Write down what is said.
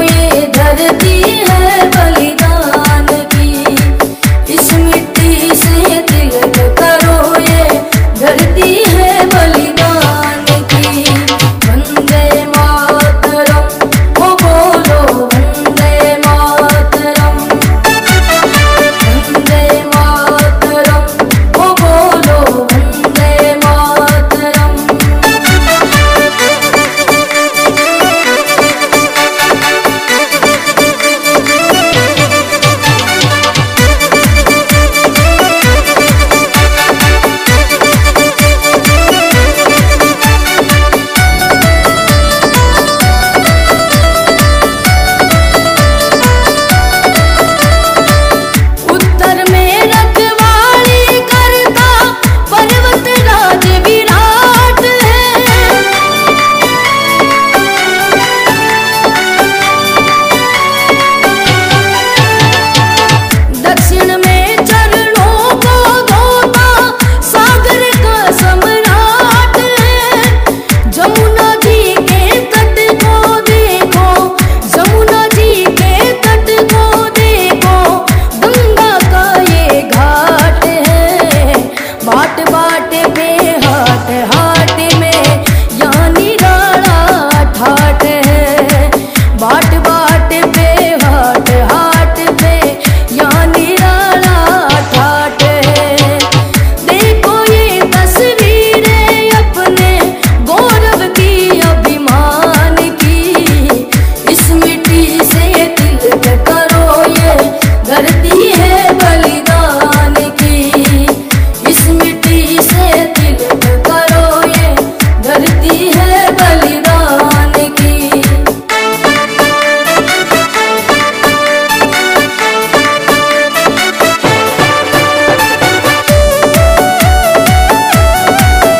ये धरती